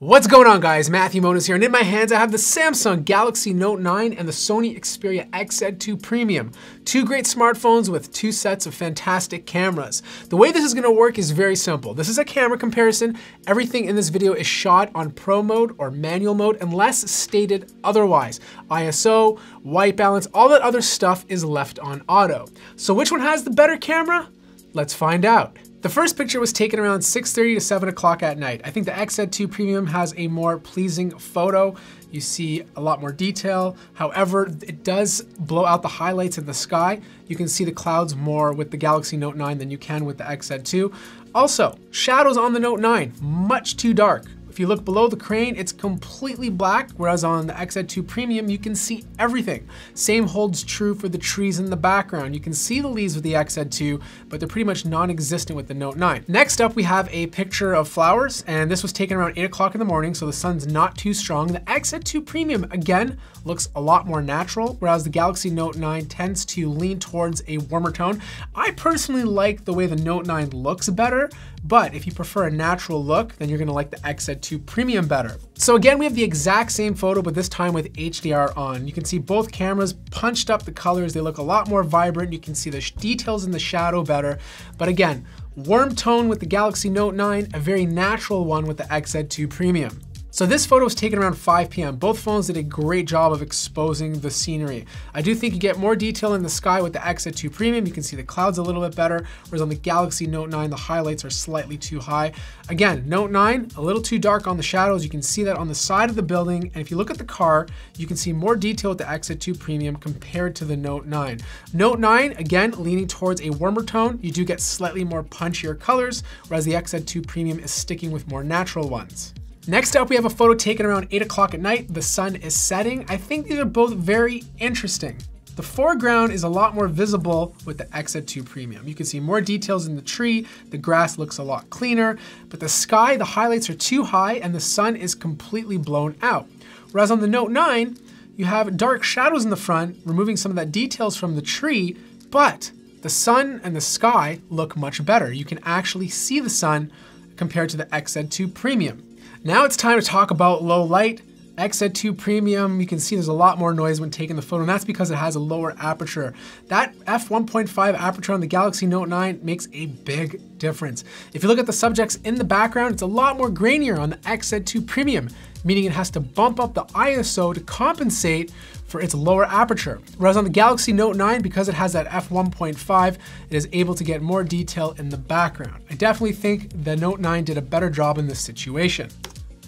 What's going on guys, Matthew Moniz here, and in my hands I have the Samsung Galaxy Note 9 and the Sony Xperia XZ2 Premium. Two great smartphones with two sets of fantastic cameras. The way this is gonna work is very simple. This is a camera comparison. Everything in this video is shot on Pro mode or manual mode unless stated otherwise. ISO, white balance, all that other stuff is left on auto. So which one has the better camera? Let's find out. The first picture was taken around 6.30 to 7 o'clock at night. I think the XZ2 Premium has a more pleasing photo. You see a lot more detail. However, it does blow out the highlights in the sky. You can see the clouds more with the Galaxy Note 9 than you can with the XZ2. Also, shadows on the Note 9, much too dark. If you look below the crane, it's completely black, whereas on the XZ2 Premium, you can see everything. Same holds true for the trees in the background. You can see the leaves with the XZ2, but they're pretty much non-existent with the Note 9. Next up, we have a picture of flowers, and this was taken around 8 o'clock in the morning, so the sun's not too strong. The XZ2 Premium, again, looks a lot more natural, whereas the Galaxy Note 9 tends to lean towards a warmer tone. I personally like the way the Note 9 looks better, but if you prefer a natural look, then you're gonna like the XZ2 Premium better. So again, we have the exact same photo, but this time with HDR on. You can see both cameras punched up the colors. They look a lot more vibrant. You can see the details in the shadow better. But again, warm tone with the Galaxy Note 9, a very natural one with the XZ2 Premium. So this photo was taken around 5 p.m. Both phones did a great job of exposing the scenery. I do think you get more detail in the sky with the XZ2 Premium. You can see the clouds a little bit better, whereas on the Galaxy Note 9, the highlights are slightly too high. Again, Note 9, a little too dark on the shadows. You can see that on the side of the building. And if you look at the car, you can see more detail with the XZ2 Premium compared to the Note 9. Note 9, again, leaning towards a warmer tone. You do get slightly more punchier colors, whereas the XZ2 Premium is sticking with more natural ones. Next up, we have a photo taken around 8 o'clock at night. The sun is setting. I think these are both very interesting. The foreground is a lot more visible with the XZ2 Premium. You can see more details in the tree, the grass looks a lot cleaner, but the sky, the highlights are too high and the sun is completely blown out. Whereas on the Note 9, you have dark shadows in the front, removing some of that details from the tree, but the sun and the sky look much better. You can actually see the sun compared to the XZ2 Premium. Now it's time to talk about low light. XZ2 Premium, you can see there's a lot more noise when taking the photo, and that's because it has a lower aperture. That f1.5 aperture on the Galaxy Note 9 makes a big difference. If you look at the subjects in the background, it's a lot more grainier on the XZ2 Premium, meaning it has to bump up the ISO to compensate for its lower aperture. Whereas on the Galaxy Note 9, because it has that f1.5, it is able to get more detail in the background. I definitely think the Note 9 did a better job in this situation.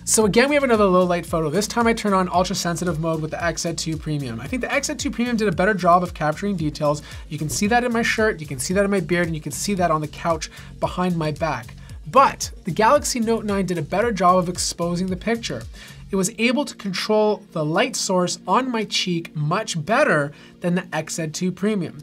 So again, we have another low light photo. This time I turn on ultra sensitive mode with the XZ2 Premium. I think the XZ2 Premium did a better job of capturing details. You can see that in my shirt, you can see that in my beard, and you can see that on the couch behind my back. But the Galaxy Note 9 did a better job of exposing the picture. It was able to control the light source on my cheek much better than the XZ2 Premium.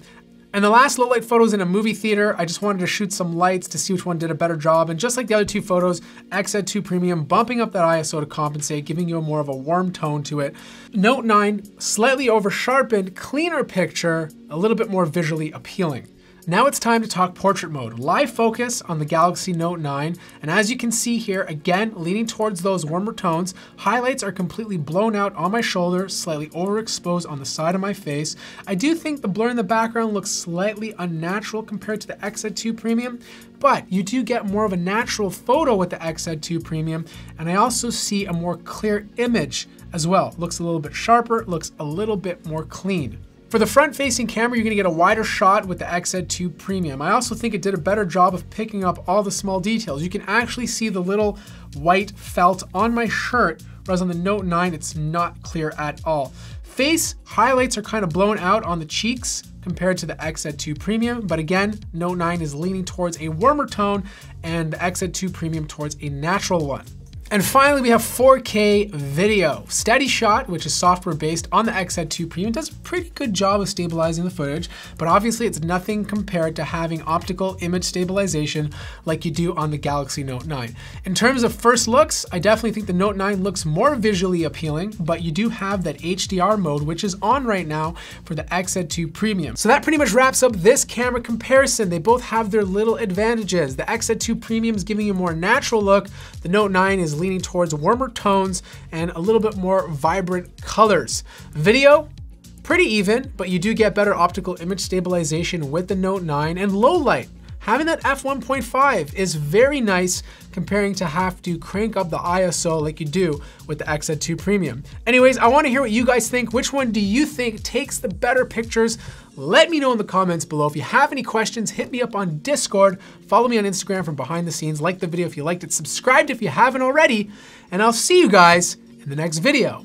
And the last low light photos in a movie theater, I just wanted to shoot some lights to see which one did a better job. And just like the other two photos, XZ2 Premium bumping up that ISO to compensate, giving you a more of a warm tone to it. Note 9, slightly over sharpened, cleaner picture, a little bit more visually appealing. Now it's time to talk portrait mode. Live focus on the Galaxy Note 9, and as you can see here, again, leaning towards those warmer tones, highlights are completely blown out on my shoulder, slightly overexposed on the side of my face. I do think the blur in the background looks slightly unnatural compared to the XZ2 Premium, but you do get more of a natural photo with the XZ2 Premium, and I also see a more clear image as well. Looks a little bit sharper, looks a little bit more clean. For the front-facing camera, you're gonna get a wider shot with the XZ2 Premium. I also think it did a better job of picking up all the small details. You can actually see the little white felt on my shirt, whereas on the Note 9, it's not clear at all. Face highlights are kind of blown out on the cheeks compared to the XZ2 Premium, but again, Note 9 is leaning towards a warmer tone and the XZ2 Premium towards a natural one. And finally, we have 4K video. Steady Shot, which is software based on the XZ2 Premium, does a pretty good job of stabilizing the footage, but obviously it's nothing compared to having optical image stabilization like you do on the Galaxy Note 9. In terms of first looks, I definitely think the Note 9 looks more visually appealing, but you do have that HDR mode, which is on right now for the XZ2 Premium. So that pretty much wraps up this camera comparison. They both have their little advantages. The XZ2 Premium is giving you a more natural look. The Note 9 is leaning towards warmer tones and a little bit more vibrant colors. Video, pretty even, but you do get better optical image stabilization with the Note 9 and low light. Having that f1.5 is very nice comparing to have to crank up the ISO like you do with the XZ2 Premium. Anyways, I wanna hear what you guys think. Which one do you think takes the better pictures? Let me know in the comments below. If you have any questions, hit me up on Discord. Follow me on Instagram from behind the scenes. Like the video if you liked it. Subscribe if you haven't already. And I'll see you guys in the next video.